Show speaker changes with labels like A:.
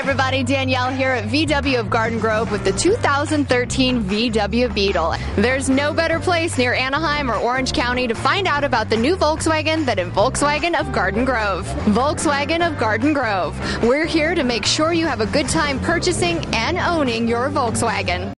A: everybody. Danielle here at VW of Garden Grove with the 2013 VW Beetle. There's no better place near Anaheim or Orange County to find out about the new Volkswagen than in Volkswagen of Garden Grove. Volkswagen of Garden Grove. We're here to make sure you have a good time purchasing and owning your Volkswagen.